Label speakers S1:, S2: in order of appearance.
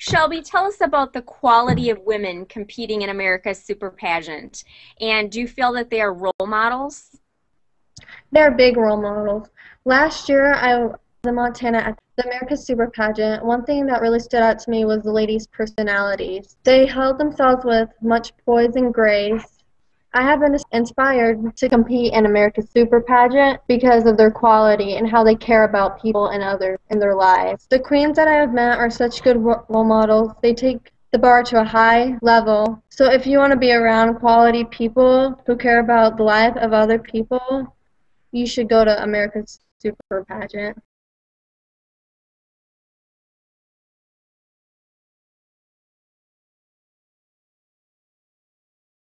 S1: Shelby, tell us about the quality of women competing in America's Super Pageant. And do you feel that they are role models?
S2: They're big role models. Last year, I was in Montana at the America's Super Pageant. One thing that really stood out to me was the ladies' personalities. They held themselves with much poise and grace. I have been inspired to compete in America's Super Pageant because of their quality and how they care about people and others in their lives. The queens that I have met are such good role models. They take the bar to a high level. So if you want to be around quality people who care about the life of other people, you should go to America's Super Pageant.